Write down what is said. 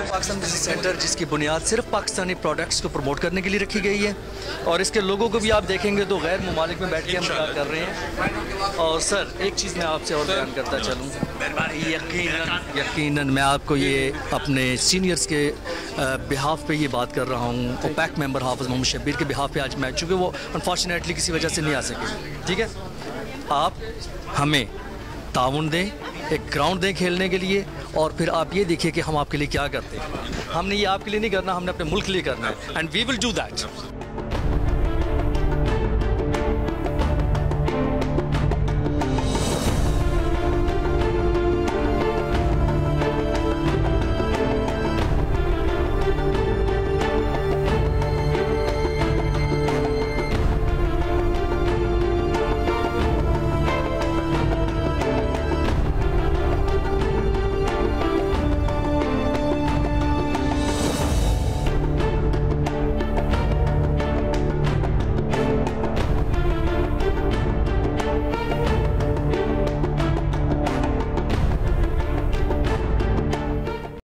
Pakistan business centre जिसकी बुनियाद सिर्फ़ पाकिस्तानी प्रोडक्ट्स को प्रमोट करने के लिए रखी गई है और इसके लोगों को भी आप देखेंगे तो गैर ममालिक में बैठ के हम बात कर रहे हैं। और सर एक चीज़ मैं आपसे और बयान करता चलूँ। यकीन यकीनन मैं आपको ये अपने सीनियर्स के बिहाफ पे ये बात कर रहा हूँ। ओपैक मेंबर हाफज मोहम्मद शब्बीर के बिहाफ पे आज मैच चूँकि वो अनफॉर्चुनेटली किसी वजह से नहीं आ सके। ठीक है? आप हमें ताउन दें एक ग्राउंड दें खेलने के लिए। और फिर आप ये देखिए कि हम आपके लिए क्या करते हैं। हमने ये आपके लिए नहीं करना, हमने अपने मुल्क के लिए करना है। And we will do that